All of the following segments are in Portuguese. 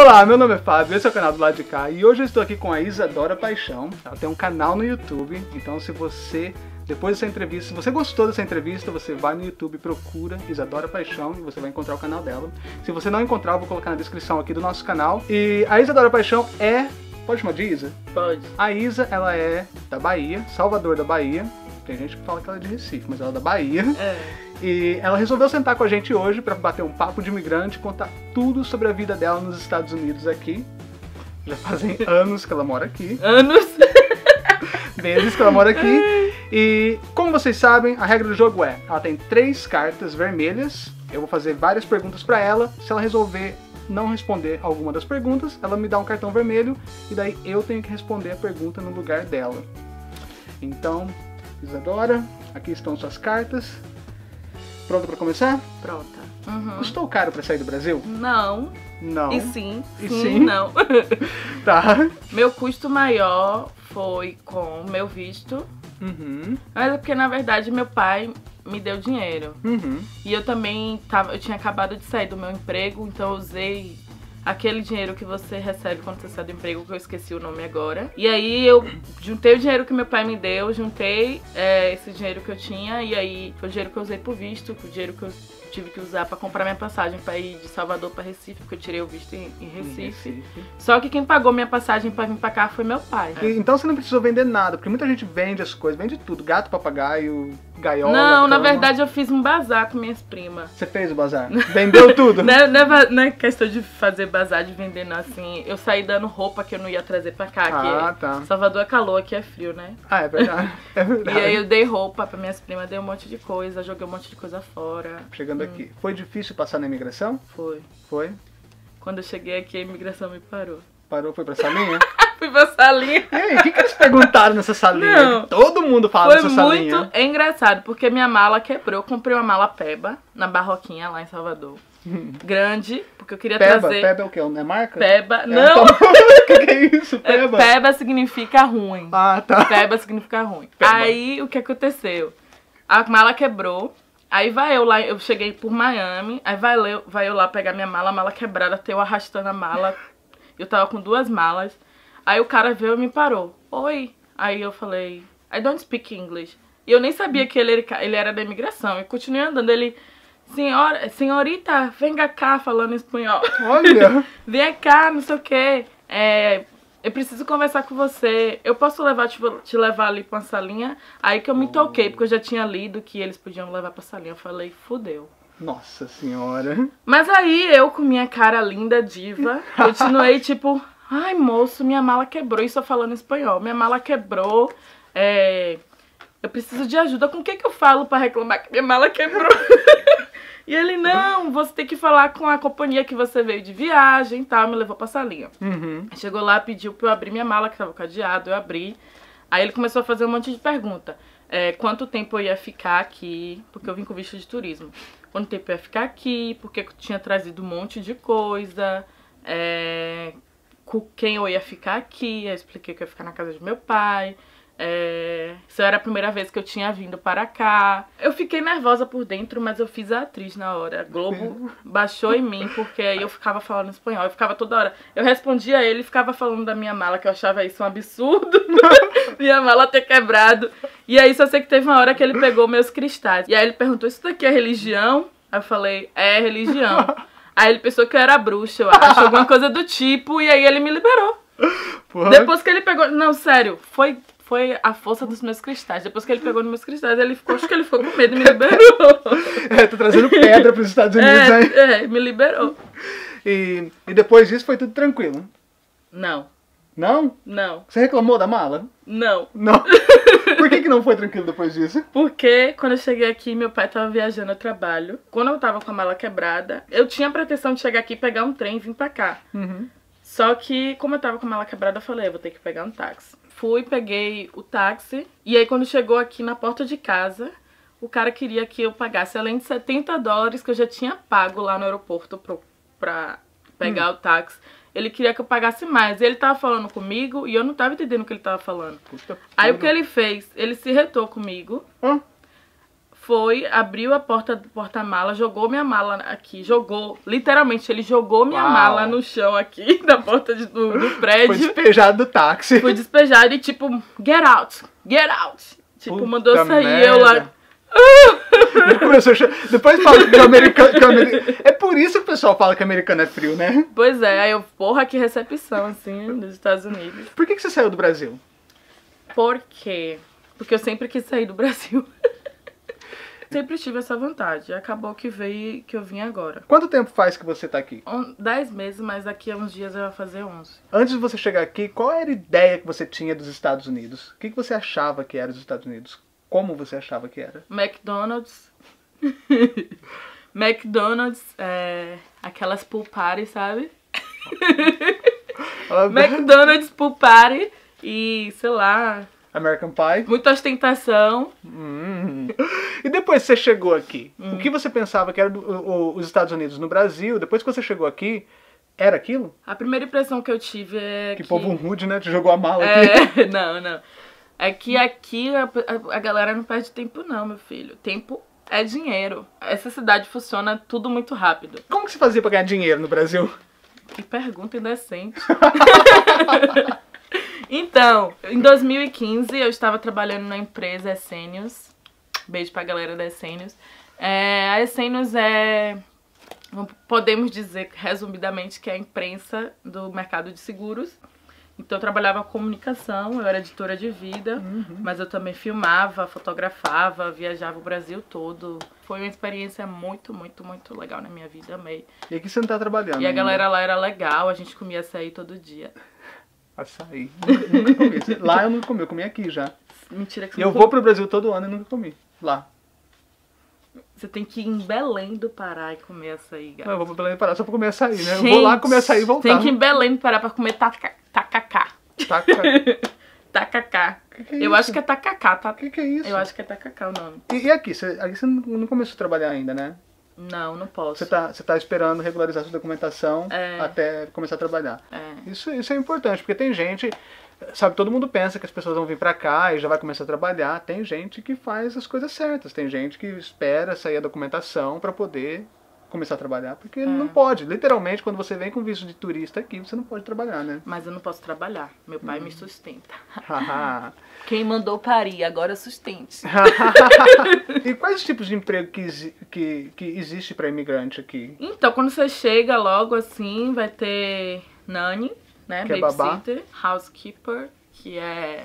Olá, meu nome é Fábio, esse é o canal do lado de cá e hoje eu estou aqui com a Isadora Paixão. Ela tem um canal no YouTube, então se você, depois dessa entrevista, se você gostou dessa entrevista, você vai no YouTube, procura Isadora Paixão e você vai encontrar o canal dela. Se você não encontrar, eu vou colocar na descrição aqui do nosso canal. E a Isadora Paixão é. Pode chamar de Isa? Pode. A Isa, ela é da Bahia, Salvador da Bahia. Tem gente que fala que ela é de Recife, mas ela é da Bahia. É. E ela resolveu sentar com a gente hoje para bater um papo de imigrante, contar tudo sobre a vida dela nos Estados Unidos aqui. Já fazem anos que ela mora aqui, Anos. meses que ela mora aqui. E como vocês sabem, a regra do jogo é: ela tem três cartas vermelhas. Eu vou fazer várias perguntas para ela. Se ela resolver não responder alguma das perguntas, ela me dá um cartão vermelho e daí eu tenho que responder a pergunta no lugar dela. Então, Isadora, aqui estão suas cartas. Pronta para começar? Pronta. Uhum. Custou caro para sair do Brasil? Não. Não. E sim. E sim, sim? não. Tá. meu custo maior foi com meu visto. Uhum. Mas é porque, na verdade, meu pai me deu dinheiro. Uhum. E eu também tava, eu tinha acabado de sair do meu emprego, então eu usei aquele dinheiro que você recebe quando você sai do emprego, que eu esqueci o nome agora. E aí eu juntei o dinheiro que meu pai me deu, juntei é, esse dinheiro que eu tinha, e aí foi o dinheiro que eu usei pro visto, o dinheiro que eu tive que usar pra comprar minha passagem pra ir de Salvador pra Recife, porque eu tirei o visto em, em Recife. Só que quem pagou minha passagem pra vir pra cá foi meu pai. E- Então você não precisou vender nada, porque muita gente vende as coisas, vende tudo, gato, papagaio, gaiola. Não, na cama. verdade eu fiz um bazar com minhas primas. Você fez o bazar? Vendeu tudo? Não é, não, é, não é questão de fazer bazar, de vender, não. Assim, eu saí dando roupa que eu não ia trazer pra cá. Ah, tá. Salvador é calor, aqui é frio, né? Ah, é verdade. É E verdade. aí eu dei roupa pra minhas primas, dei um monte de coisa, joguei um monte de coisa fora. Chegando aqui. Foi difícil passar na imigração? Foi. Foi? Quando eu cheguei aqui, a imigração me parou. Parou, foi pra salinha? Fui pra salinha. E aí, o que, que eles perguntaram nessa salinha? Não. Todo mundo fala Foi nessa muito salinha. engraçado, porque minha mala quebrou. Eu comprei uma mala peba na Barroquinha lá em Salvador. Grande, porque eu queria Peba, trazer. Peba é o quê? É marca? Peba. É, Não! bom. O que, que é isso, É, Peba? Peba significa ruim. Ah, tá. Peba significa ruim. Peba. Aí o que aconteceu? A mala quebrou. Aí vai eu lá, eu cheguei por Miami, aí vai eu, vai eu lá pegar minha mala, mala quebrada, até eu arrastando a mala. Eu tava com duas malas. Aí o cara veio e me parou. Oi. Aí eu falei, I don't speak English. E eu nem sabia que ele, era- ele era da imigração. Eu continuei andando, ele, senhora, senhorita, venga cá, falando espanhol. Olha. Vem cá, não sei o que. É, eu preciso conversar com você. Eu posso levar te, te levar ali pra uma salinha? Aí que eu me toquei, porque eu já tinha lido que eles podiam levar pra salinha. Eu falei, fudeu. Nossa senhora. Mas aí eu, com minha cara linda, diva, continuei tipo, ai moço, minha mala quebrou. Isso eu falando espanhol. Minha mala quebrou. É, eu preciso de ajuda. Com o que, que eu falo pra reclamar que minha mala quebrou? e ele, não, você tem que falar com a companhia que você veio de viagem e tal. Me levou pra salinha. Uhum. Chegou lá, pediu pra eu abrir minha mala, que tava cadeado, eu abri. Aí ele começou a fazer um monte de pergunta. É, quanto tempo eu ia ficar aqui, porque eu vim com visto de turismo. Quanto tempo eu ia ficar aqui, porque eu tinha trazido um monte de coisa. É, com quem eu ia ficar aqui, eu expliquei que eu ia ficar na casa de meu pai. É, isso era a primeira vez que eu tinha vindo para cá. Eu fiquei nervosa por dentro, mas eu fiz a atriz na hora. A Globo baixou em mim, porque aí eu ficava falando espanhol. Eu ficava toda hora. Eu respondia a ele e ficava falando da minha mala, que eu achava isso um absurdo. minha mala ter quebrado. E aí só sei que teve uma hora que ele pegou meus cristais. E aí ele perguntou: Isso daqui é religião? Aí eu falei: É religião. Aí ele pensou que eu era bruxa, eu acho, alguma coisa do tipo, e aí ele me liberou. Porra. Depois que ele pegou. Não, sério, foi, foi a força dos meus cristais. Depois que ele pegou nos meus cristais, ele ficou. Acho que ele ficou com medo e me liberou. É, tô trazendo pedra pros Estados Unidos, hein? é, é, me liberou. E, e depois disso foi tudo tranquilo. Não, Não? não, Você reclamou da mala? não. Não. Por que, que não foi tranquilo depois disso? Porque quando eu cheguei aqui, meu pai tava viajando a trabalho. Quando eu tava com a mala quebrada, eu tinha a pretensão de chegar aqui, pegar um trem e vir pra cá. Uhum. Só que, como eu tava com a mala quebrada, eu falei, eu vou ter que pegar um táxi. Fui, peguei o táxi. E aí, quando chegou aqui na porta de casa, o cara queria que eu pagasse, além de 70 dólares que eu já tinha pago lá no aeroporto pro, pra pegar o táxi. Ele queria que eu pagasse mais. Ele tava falando comigo e eu não tava entendendo o que ele tava falando. Puta Aí o que ele fez? Ele se retou comigo. Hã? foi, abriu a porta do porta-mala, jogou minha mala aqui, jogou, literalmente, ele jogou minha Uau. mala no chão aqui, na porta de- do, do Foi prédio. despejado do táxi. Fui despejada e tipo, get out, get out. Tipo, Puta mandou sair, merda. eu lá. Começou Depois fala que o americano. que o ameri- É por isso que o pessoal fala que americano é frio, né? Pois é, aí eu, porra, que recepção, assim, dos Estados Unidos. Por que, que você saiu do Brasil? Por quê? Porque eu sempre quis sair do Brasil. sempre tive essa vontade. Acabou que veio que eu vim agora. Quanto tempo faz que você tá aqui? Um, dez meses, mas daqui a uns dias eu vou fazer onze. Antes de você chegar aqui, qual era a ideia que você tinha dos Estados Unidos? O que, que você achava que era dos Estados Unidos? Como você achava que era? McDonald's. McDonald's, é, aquelas pool party, sabe? McDonald's pool party e, sei lá, American Pie? muita ostentação. Hum. E depois que você chegou aqui, Hum. o que você pensava que era do- o- os Estados Unidos no Brasil? Depois que você chegou aqui, era aquilo? A primeira impressão que eu tive é Que que... povo rude, né? Te jogou a mala aqui. É, não, não. É que aqui a, a- a galera não perde tempo não, meu filho. Tempo é dinheiro. Essa cidade funciona tudo muito rápido. Como que você fazia pra ganhar dinheiro no Brasil? Que pergunta indecente. então, em 2015 eu estava trabalhando na empresa Essenius. Beijo pra galera da Essenius. É, a Essenius é, podemos dizer resumidamente, que é a imprensa do mercado de seguros. Então eu trabalhava com comunicação, eu era editora de vida, mas eu também filmava, fotografava, viajava o Brasil todo. Foi uma experiência muito, muito, muito legal na minha vida, amei. E aqui você não tá trabalhando. E a ainda. galera lá era legal, a gente comia açaí todo dia. Açaí. Nunca, nunca comi. Lá eu nunca comi, eu comi aqui já. Mentira que você eu não vou pro Brasil todo ano e nunca comi. Lá. Você tem que ir em Belém do Pará e comer açaí, Não, gato. eu vou pro Belém parar só pra comer açaí, né? Eu vou lá comer açaí e voltar. Tem que ir em Belém do Pará pra comer taca- tacacá. Tá. Tacacá. Que que é Eu isso? acho que é tacacá, tá? O que, que é isso? Eu acho que é tacacá o nome. E, e aqui? Você, aqui você não não começou a trabalhar ainda, né? Não, não posso. Você tá, você tá esperando regularizar sua documentação É. até começar a trabalhar. É. Isso, isso é importante, porque tem gente, sabe, todo mundo pensa que as pessoas vão vir pra cá e já vai começar a trabalhar. Tem gente que faz as coisas certas, tem gente que espera sair a documentação pra poder começar a trabalhar, porque não pode. Literalmente, quando você vem com visto de turista aqui, você não pode trabalhar, né? Mas eu não posso trabalhar. Meu pai Hum. me sustenta. Quem mandou parir, agora sustente. e quais os tipos de emprego que, que, que existe pra imigrante aqui? Então, quando você chega logo assim, vai ter nanny, né? Que é babá. Babysitter, housekeeper, que é,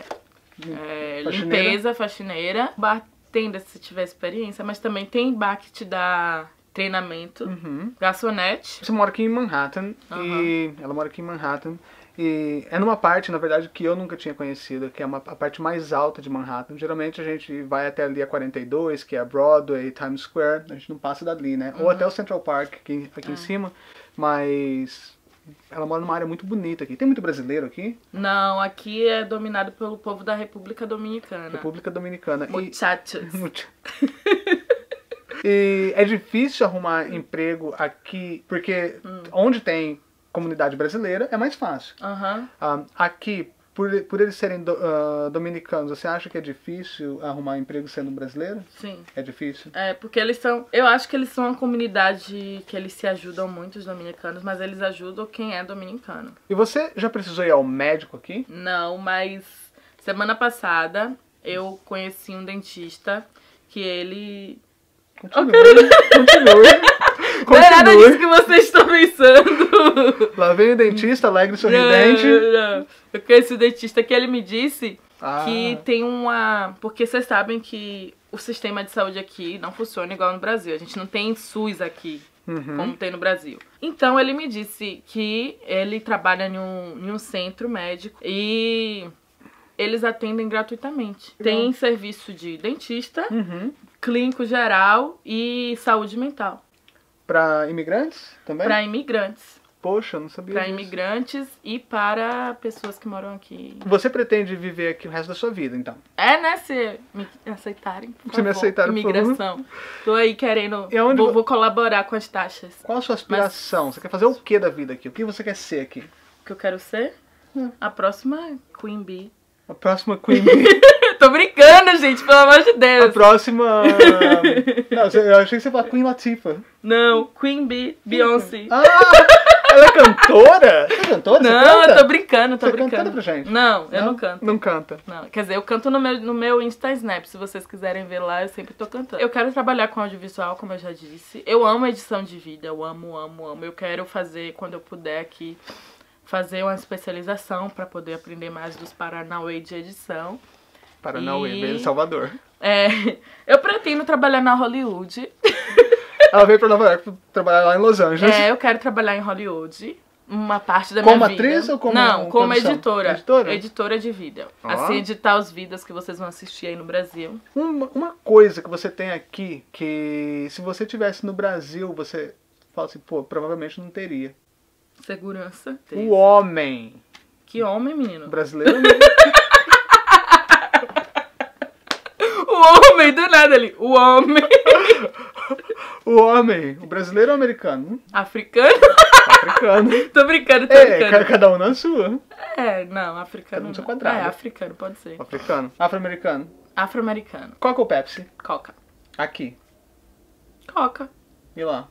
é, Faxineira. limpeza, faxineira, bartender se tiver experiência, mas também tem bar que te dá treinamento, Uhum. garçonete. Você mora aqui em Manhattan e ela mora aqui em Manhattan e é numa parte, na verdade, que eu nunca tinha conhecido, que é uma, a parte mais alta de Manhattan. Geralmente a gente vai até ali a 42, que é a Broadway, Times Square, a gente não passa dali, né? Ou até o Central Park aqui, aqui em cima, mas ela mora numa área muito bonita aqui. Tem muito brasileiro aqui? Não, aqui é dominado pelo povo da República Dominicana. República Dominicana. E- Muchachos. Muito. e é difícil arrumar emprego aqui, porque onde tem comunidade brasileira é mais fácil. Aham. Ah, aqui, por, por eles serem do- ah, dominicanos, você acha que é difícil arrumar emprego sendo brasileiro? Sim. É difícil? É, porque eles são. Eu acho que eles são uma comunidade que eles se ajudam muito, os dominicanos, mas eles ajudam quem é dominicano. E você já precisou ir ao médico aqui? Não, mas semana passada eu conheci um dentista que ele. Continue. Continue. Não é nada disso que vocês estão pensando. Lá vem o dentista, alegre sorridente. Não, não. Eu conheci o dentista que ele me disse Ah. que tem uma. Porque vocês sabem que o sistema de saúde aqui não funciona igual no Brasil. A gente não tem SUS aqui. Uhum. como tem no Brasil. Então ele me disse que ele trabalha em um, em um centro médico e eles atendem gratuitamente. Tem serviço de dentista, Uhum. clínico geral e saúde mental Pra imigrantes também? para imigrantes, Poxa, eu não sabia para imigrantes e para pessoas que moram aqui. Você pretende viver aqui o resto da sua vida, então? É, né? Se me aceitarem. Por Se me aceitarem, por favor. Imigração. Tô aí querendo. E aonde Vou, vo- vou colaborar com as taxas. Qual a sua aspiração? Você quer fazer o que da vida aqui? O que você quer ser aqui? O que eu quero ser? Hum. A próxima Queen Bee. A próxima Queen Bee. tô brincando, gente, pelo amor de A Deus. próxima. Não, você- eu achei que você falar Queen Latifah. Não, Queen Bee, Beyoncé. Ah! Ela é cantora? Você é cantora? Você Não, canta? eu tô brincando, tô Você canta brincando. pra gente? Não, eu não canto. Não canta. Não, quer dizer, eu canto no meu, no meu Insta Snap, se vocês quiserem ver lá, eu sempre tô cantando. Eu quero trabalhar com audiovisual, como eu já disse. Eu amo edição de vídeo, eu amo, amo, amo. Eu quero fazer, quando eu puder aqui, fazer uma especialização pra poder aprender mais dos Paranauê de edição. Paranauê, E- veio de Salvador. É, eu pretendo trabalhar na Hollywood. Ela veio pra Nova York pra trabalhar lá em Los Angeles. É, eu quero trabalhar em Hollywood. Uma parte da minha Como vida. atriz ou como Não, como editora. Editora? Editora de vídeo. Ó. Assim, editar os vídeos que vocês vão assistir aí no Brasil. Uma, uma coisa que você tem aqui que se você tivesse no Brasil, você fala assim, pô, provavelmente não teria. Segurança. O homem Que homem, menino. brasileiro O homem, do nada ali. O homem. O homem, o brasileiro ou o americano? Africano. Africano. Tô brincando, tô É, brincando. ca- cada um na sua. É, não, Cada africano. um no seu não. quadrado. É, africano, pode ser. Africano. Afro-americano. Afro-americano. Coca ou Pepsi? Coca. Aqui. Coca. E lá?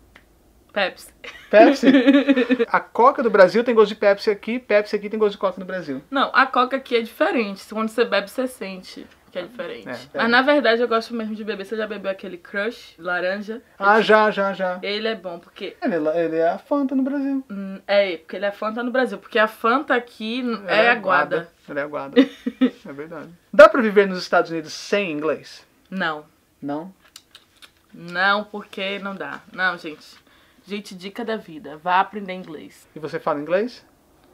Pepsi. Pepsi? A Coca do Brasil tem gosto de Pepsi aqui, Pepsi aqui tem gosto de Coca no Brasil. Não, a coca aqui é diferente. Quando você bebe, você sente que é diferente. É, é. Mas na verdade eu gosto mesmo de beber. Você já bebeu aquele crush laranja? Ah, já, já, já. Ele é bom, porque. Ele, ele é a Fanta no Brasil. hum, É, porque ele é Fanta no Brasil. Porque a Fanta aqui Ela é aguada. Ela é aguada. é verdade. Dá pra viver nos Estados Unidos sem inglês? Não. Não? Não, porque não dá. Não, gente. Gente, dica da vida. Vá aprender inglês. E você fala inglês?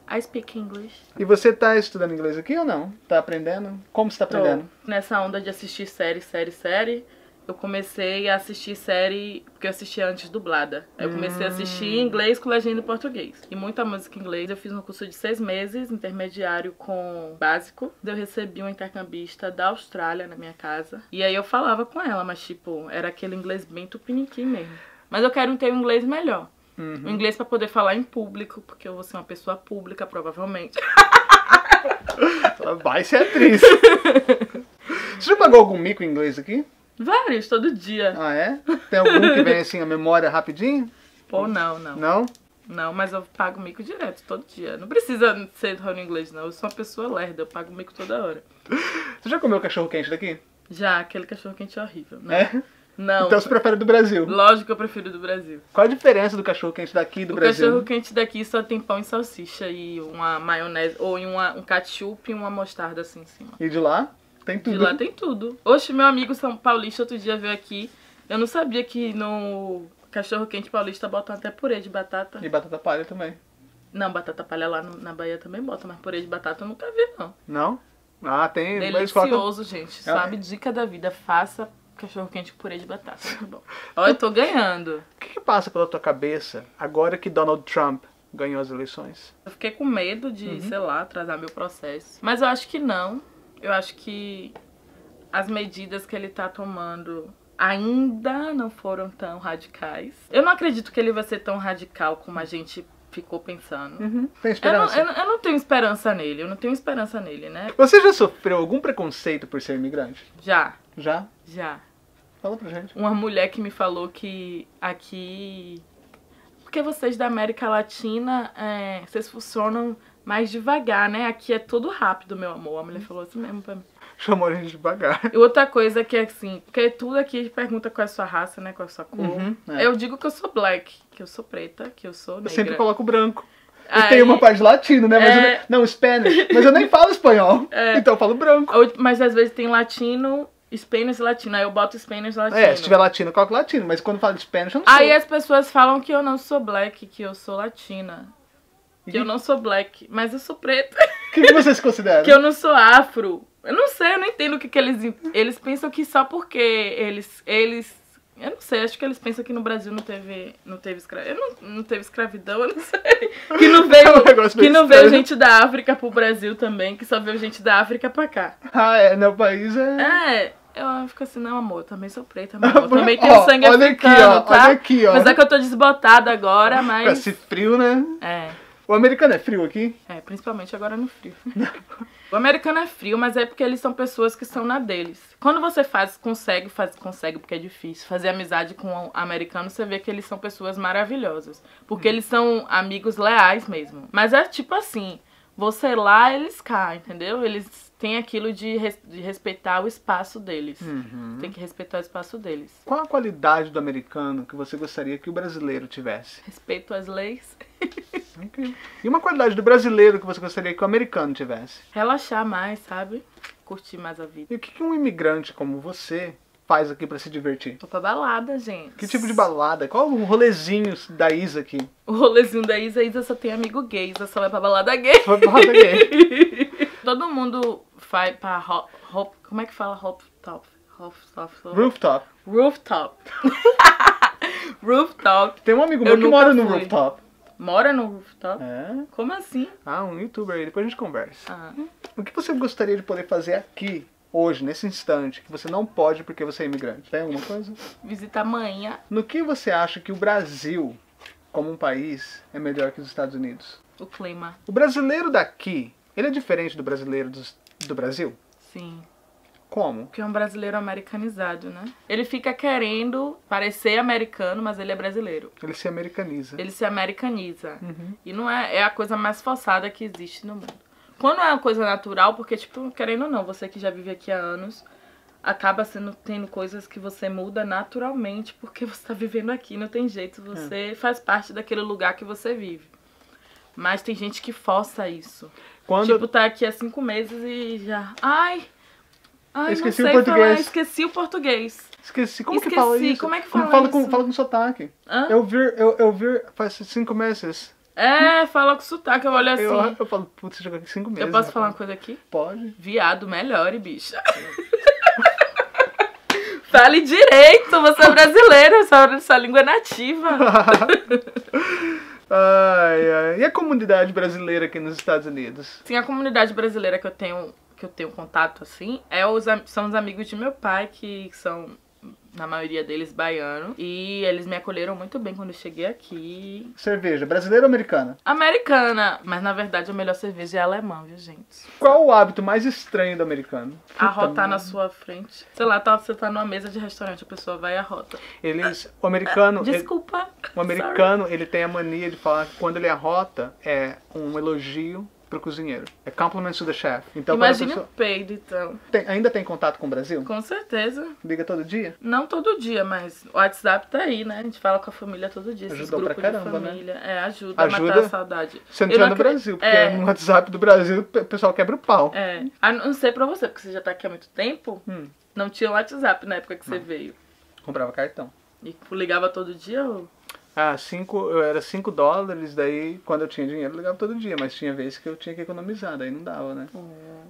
I speak English. E você tá estudando inglês aqui ou não? Tá aprendendo? Como você tá Tô aprendendo? nessa onda de assistir série, série, série. Eu comecei a assistir série porque eu assistia antes dublada. Aí eu comecei a assistir em inglês com legenda em português. E muita música em inglês. Eu fiz um curso de seis meses, intermediário com básico. Eu recebi uma intercambista da Austrália na minha casa. E aí eu falava com ela, mas tipo, era aquele inglês bem tupiniquim mesmo. Mas eu quero ter um inglês melhor. Uhum. Um inglês pra poder falar em público, porque eu vou ser uma pessoa pública, provavelmente. Vai ser atriz. você já pagou algum mico em inglês aqui? Vários, todo dia. Ah, é? Tem algum que vem assim a memória rapidinho? Pô, não, não. Não? Não, mas eu pago mico direto, todo dia. Não precisa ser no inglês, não. Eu sou uma pessoa lerda, eu pago mico toda hora. Você já comeu cachorro quente daqui? Já, aquele cachorro quente é horrível. Não. É? Não. Então você prefere do Brasil. Lógico que eu prefiro do Brasil. Qual a diferença do cachorro quente daqui e do o Brasil? cachorro quente daqui só tem pão e salsicha e uma maionese, ou em uma, um ketchup e uma mostarda assim em cima. E de lá? Tem De tudo. lá tem tudo. Oxe, meu amigo São Paulista outro dia veio aqui. Eu não sabia que no cachorro quente paulista botam até purê de batata. E batata palha também. Não, batata palha lá na Bahia também bota, mas purê de batata eu nunca vi, não. Não? Ah, tem. Delicioso, gente. É. Sabe? Dica da vida. Faça cachorro quente com purê de batata. Tá bom. Ó, eu tô ganhando. O que, que passa pela tua cabeça agora que Donald Trump ganhou as eleições? Eu fiquei com medo de, Uhum. sei lá, atrasar meu processo. Mas eu acho que não. Eu acho que as medidas que ele tá tomando ainda não foram tão radicais. Eu não acredito que ele vai ser tão radical como a gente ficou pensando. Tem Eu não, esperança? eu, não, eu não tenho esperança nele, eu não tenho esperança nele, né? Você já sofreu algum preconceito por ser imigrante? Já, Já? já. Fala pra gente. Uma mulher que me falou que aqui. Porque vocês da América Latina, é, vocês funcionam mais devagar, né? Aqui é tudo rápido, meu amor. A mulher falou assim mesmo pra mim. Chamou a gente devagar. E outra coisa que é assim, porque tudo aqui pergunta qual é a sua raça, né? Qual é a sua cor. Uhum, é. Eu digo que eu sou black, que eu sou preta, que eu sou Eu negra. sempre coloco branco. Eu Aí- tenho uma parte latino, né? Mas eu É. não, não, Spanish. Mas eu nem falo espanhol. É. Então eu falo branco. Mas às vezes tem latino, Spanish e latino. Aí eu boto Spanish e latino. É, se tiver latino, eu coloco latino. Mas quando falo de Spanish, eu não sou. Aí as pessoas falam que eu não sou black, que eu sou latina. Que E- eu não sou black, mas eu sou preta. O que, que você se considera? que eu não sou afro. Eu não sei, eu não entendo o que, que eles. Eles pensam que só porque eles. eles eu não sei, acho que eles pensam que no Brasil não teve. Não teve escravidão. Não, não teve escravidão, eu não sei. Que não É um veio. que não veio gente da África pro Brasil também, que só veio gente da África pra cá. Ah, é. Meu país é. É, eu fico assim, não, amor, também sou preta, meu amor. Também Ó, tenho sangue olha aqui, africano, ó, tá? olha aqui, ó. Apesar que eu tô desbotada agora, mas. esse frio, né? É. O americano é frio aqui? É, principalmente agora no frio. o americano é frio, mas é porque eles são pessoas que são na deles. Quando você faz, consegue, faz, consegue porque é difícil, fazer amizade com o americano, você vê que eles são pessoas maravilhosas. Porque eles são amigos leais mesmo. Mas é tipo assim, você lá, eles cá, entendeu? Eles têm aquilo de, res- de respeitar o espaço deles. Uhum. Tem que respeitar o espaço deles. Qual a qualidade do americano que você gostaria que o brasileiro tivesse? Respeito às leis. Ok. E uma qualidade do brasileiro que você gostaria que o americano tivesse? Relaxar mais, sabe? Curtir mais a vida. E o que um imigrante como você faz aqui pra se divertir? Tô pra balada, gente. Que tipo de balada? Qual o rolezinho da Isa aqui? O rolezinho da Isa, a Isa só tem amigo gay, Isa só vai pra balada gay. Foi pra balada gay. Todo mundo vai pra hop, hop como é que fala hop top? Hop top. Rooftop. Rooftop. rooftop. Tem um amigo Eu meu que nunca mora no fui. rooftop. Mora no rooftop? É? Como assim? Ah, um youtuber aí, depois a gente conversa. Ah, O que você gostaria de poder fazer aqui, hoje, nesse instante, que você não pode porque você é imigrante? Tem alguma coisa? visitar a manhã. No que você acha que o Brasil, como um país, é melhor que os Estados Unidos? O clima. O brasileiro daqui, ele é diferente do brasileiro dos- do Brasil? Sim. Como? Porque é um brasileiro americanizado, né? Ele fica querendo parecer americano, mas ele é brasileiro. Ele se americaniza. Ele se americaniza. Uhum. E não é, é a coisa mais forçada que existe no mundo. Quando é uma coisa natural, porque, tipo, querendo ou não, você que já vive aqui há anos, acaba sendo tendo coisas que você muda naturalmente, porque você tá vivendo aqui, não tem jeito, você faz parte daquele lugar que você vive. Mas tem gente que força isso. Quando Tipo, tá aqui há cinco meses e já. Ai! Ai, Esqueci o não sei português. falar, esqueci o português. Esqueci. Como que Esqueci, fala isso? como é que fala fala Com, isso? fala com sotaque. Hã? Eu vi, eu, eu vi faz cinco meses. É, fala com sotaque, eu olho assim. Eu, Eu, eu falo, putz, você jogou aqui cinco meses. posso né? falar uma coisa aqui? Pode. Viado, melhore, bicha. Fale direito, você é brasileiro, sua, sua língua é nativa. Ai, ai. E a comunidade brasileira aqui nos Estados Unidos? Sim, a comunidade brasileira que eu tenho, que eu tenho contato, assim, é os, são os amigos de meu pai, que são, na maioria deles, baianos. E eles me acolheram muito bem quando eu cheguei aqui. Cerveja, brasileira ou americana? Americana, mas na verdade a melhor cerveja é alemã, viu, gente? Qual o hábito mais estranho do americano? Arrotar na sua frente. Sei lá, tá, você tá numa mesa de restaurante, a pessoa vai e arrota. Eles, o americano, ele- Desculpa. o americano, ele tem a mania de falar que quando ele arrota é um elogio pro cozinheiro. É compliment to the chef. Então, a Imagine pessoa- o peido, então. Tem- ainda tem contato com o Brasil? Com certeza. Liga todo dia? Não todo dia, mas o WhatsApp tá aí, né? A gente fala com a família todo dia. Ajudou pra caramba, né? família. É, ajuda, a Ajuda? matar a saudade. Você não no Brasil, porque É. no WhatsApp do Brasil o pessoal quebra o pau. É. A não ser pra você, porque você já tá aqui há muito tempo. Hum. Não tinha WhatsApp na época que você veio. Comprava cartão. E ligava todo dia ou. Ah, cinco, eu era 5 dólares, daí quando eu tinha dinheiro eu ligava todo dia, mas tinha vezes que eu tinha que economizar, daí não dava, né?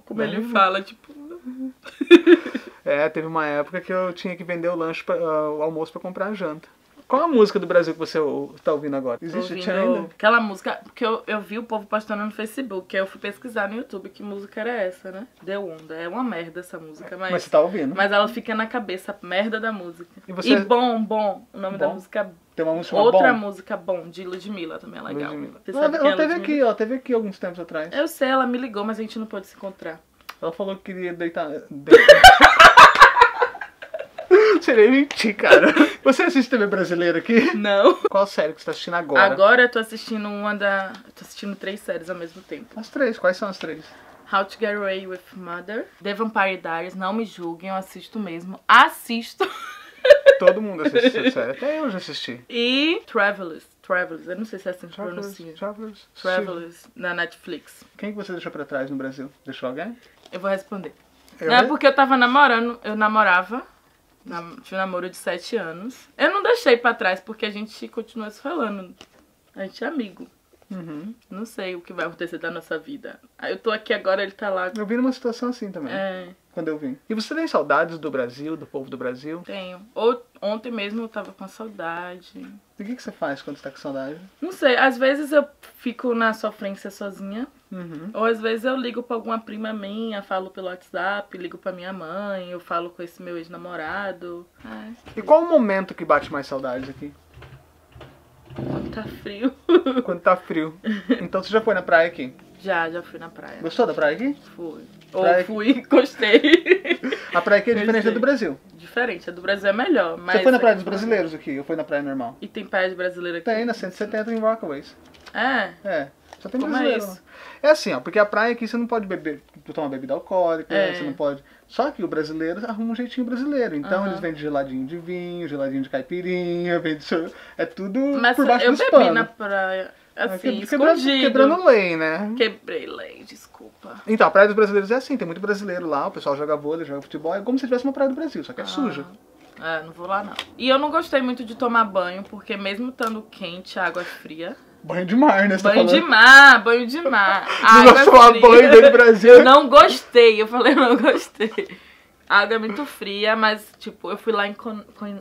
Como ele fala, tipo. É, teve uma época que eu tinha que vender o lanche, pra, ah, o almoço pra comprar a janta. Qual a música do Brasil que você tá ouvindo agora? Existe ouvindo ainda? Aquela música, porque eu, eu vi o povo postando no Facebook, aí eu fui pesquisar no YouTube que música era essa, né? Deu onda. É uma merda essa música, mas. Mas você tá ouvindo. Mas ela fica na cabeça, a merda da música. E você- bom, bom. O nome da Bom? música. Tem uma música Outra bom. música bom, de Ludmilla também é legal. Ludmilla. Você Ela, sabe quem ela é teve aqui, ó, teve aqui alguns tempos atrás. Eu sei, ela me ligou, mas a gente não pôde se encontrar. Ela falou que queria deitar. Seria mentir, cara. Você assiste TV brasileira aqui? Não. Qual série que você tá assistindo agora? Agora eu tô assistindo uma da. Eu tô assistindo três séries ao mesmo tempo. As três, quais são as três? How to Get Away with Mother, The Vampire Diaries, não me julguem, eu assisto mesmo. Assisto. Todo mundo assiste essa série. Até eu já assisti. E Travelers. Travelers, eu não sei se é assim que Travelers, pronuncia. Travelers. Travelers, na Netflix. Quem que você deixou pra trás no Brasil? Deixou alguém? Eu vou responder. Eu, não é porque eu tava namorando, eu namorava. nam- Tinha um namoro de sete anos. Eu não deixei pra trás porque a gente continua se falando. A gente é amigo. Uhum. Não sei o que vai acontecer da nossa vida. Eu tô aqui agora, ele tá lá. Eu vi numa situação assim também, É, quando eu vim. E você tem saudades do Brasil, do povo do Brasil? tenho. Ou ontem mesmo eu tava com saudade. E o que, que você faz quando você tá com saudade? Não sei, às vezes eu fico na sofrência sozinha. Uhum. Ou às vezes eu ligo pra alguma prima minha, falo pelo WhatsApp, ligo pra minha mãe, eu falo com esse meu ex-namorado. E qual o momento que bate mais saudades aqui? Quando tá frio. quando tá frio. Então você já foi na praia aqui? Já, já fui na praia. Gostou da praia aqui? Fui. Ou Praia- fui, gostei. A praia aqui é diferente da do Brasil. Diferente, a do Brasil é melhor. Mas Você foi na praia dos aqui- brasileiros aqui? Eu fui na praia normal? E tem praia de brasileiro aqui? Tem, na 170 em Rockaways. É. É. Só tem Como é brasileiro. isso? lá. É assim, ó, porque a praia aqui você não pode beber, tomar bebida alcoólica, É. você não pode. Só que o brasileiro arruma um jeitinho brasileiro. Então Aham. eles vendem geladinho de vinho, geladinho de caipirinha, vende. É tudo Mas por baixo eu dos bebi panos. na praia, É, assim, que- quebrando, lei, né? Quebrei lei, desculpa. Então, a praia dos brasileiros é assim, tem muito brasileiro lá, o pessoal joga vôlei, joga futebol, é como se tivesse uma praia do Brasil, só que é suja. Ah, É, não vou lá não. E eu não gostei muito de tomar banho, porque mesmo estando quente, a água é fria. Banho de mar, né? Você tá Banho de falando? mar, banho de mar. Não água gosto é de fria. banho dentro do Brasil. Não gostei, eu falei, não gostei. A água é muito fria, mas, tipo, eu fui lá em Con, Con,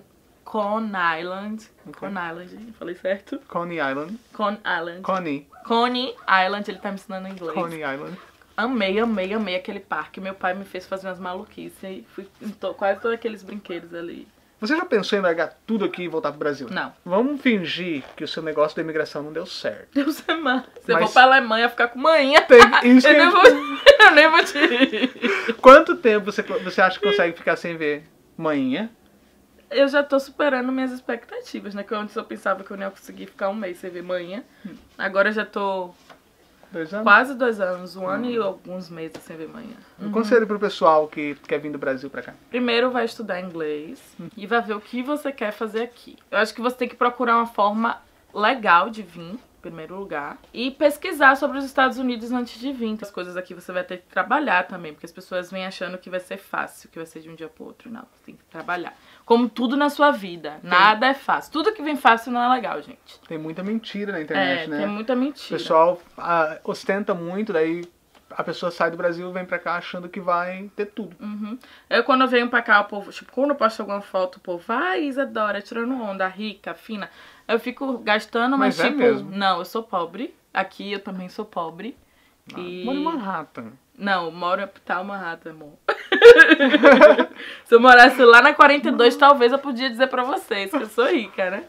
Con Island. Con Island, falei certo? Coney Island. Con Island. Coney. Coney Island, ele tá me ensinando inglês. Coney Island. Amei, amei, amei aquele parque. Meu pai me fez fazer umas maluquices e fui em to- quase todos aqueles brinquedos ali. Você já pensou em largar tudo aqui e voltar pro Brasil? Não. Vamos fingir que o seu negócio da imigração não deu certo. Deus é Mas- vou pra Alemanha ficar com manhã, Tem, isso eu nem vou, eu nem vou te... Quanto tempo você, você acha que consegue ficar sem ver manhinha? Eu já tô superando minhas expectativas, né? Que antes eu pensava que eu não ia conseguir ficar um mês sem ver manhã. Agora eu já tô Dois anos? quase dois anos, um ano e alguns meses sem ver manhã. Um conselho pro pessoal que quer vir do Brasil pra cá. Primeiro vai estudar inglês e vai ver o que você quer fazer aqui. Eu acho que você tem que procurar uma forma legal de vir, primeiro lugar, e pesquisar sobre os Estados Unidos antes de vir. As coisas aqui você vai ter que trabalhar também, porque as pessoas vêm achando que vai ser fácil, que vai ser de um dia pro outro. Não, você tem que trabalhar. Como tudo na sua vida, nada é fácil. Tudo que vem fácil não é legal, gente. Tem muita mentira na É, internet, né? tem muita O mentira. pessoal ah, ostenta muito, daí a pessoa sai do Brasil e vem pra cá achando que vai ter tudo. Uhum. Eu, quando eu venho pra cá, o povo, tipo, quando eu posto alguma foto, o povo, ai, Isadora, tirando onda, rica, fina. Eu fico gastando, mas, Mas é tipo, mesmo. não, eu sou pobre. Aqui eu também sou pobre. E... Mora em Manhattan. Não, moro em Uptown Manhattan, amor. Se eu morasse lá na 42, talvez eu podia dizer pra vocês que eu sou rica, né?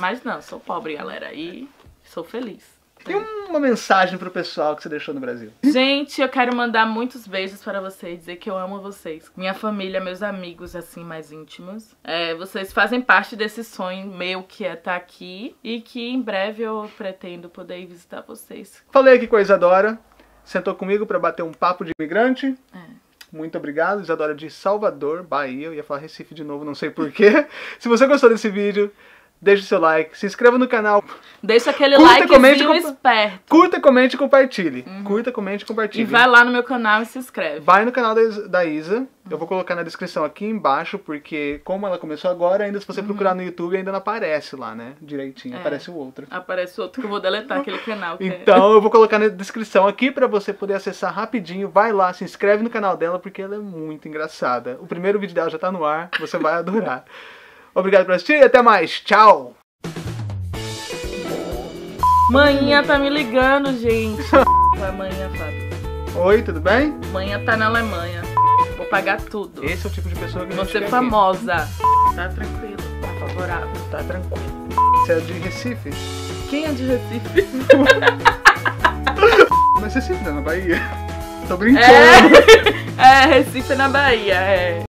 Mas não, sou pobre, galera. E sou feliz. Tem uma mensagem pro pessoal que você deixou no Brasil. Gente, eu quero mandar muitos beijos para vocês, dizer que eu amo vocês. Minha família, meus amigos, assim, mais íntimos. É, vocês fazem parte desse sonho meu que é estar aqui e que em breve eu pretendo poder ir visitar vocês. Falei aqui com a Isadora, sentou comigo pra bater um papo de imigrante. É. Muito obrigado, Isadora de Salvador, Bahia. Eu ia falar Recife de novo, não sei porquê. Se você gostou desse vídeo, deixe seu like, se inscreva no canal, Deixa aquele Curta, likezinho comente, compa- esperto. curta, comente e compartilhe. Curta, comente e compartilhe. Uhum. E vai lá no meu canal e se inscreve. Vai no canal da Isa, da Isa. Eu vou colocar na descrição aqui embaixo, porque como ela começou agora, ainda se você procurar no YouTube, ainda não aparece lá, né? Direitinho, Uhum. É. aparece o outro. Aparece outro que eu vou deletar aquele canal. É- Então eu vou colocar na descrição aqui pra você poder acessar rapidinho. Vai lá, se inscreve no canal dela porque ela é muito engraçada. O primeiro vídeo dela já tá no ar, você vai adorar. Obrigado por assistir e até mais. Tchau! Manhã tá me ligando, gente. Vai manhã, Fábio. Oi, tudo bem? Manhã tá na Alemanha. Vou pagar tudo. Esse é o tipo de pessoa que gente ser famosa. Tá tranquilo, tá favorável. aqui. Tá tranquilo. Você é de Recife? Quem é de Recife? Mas Recife não é na Bahia. Tô brincando. É, é Recife na Bahia, é.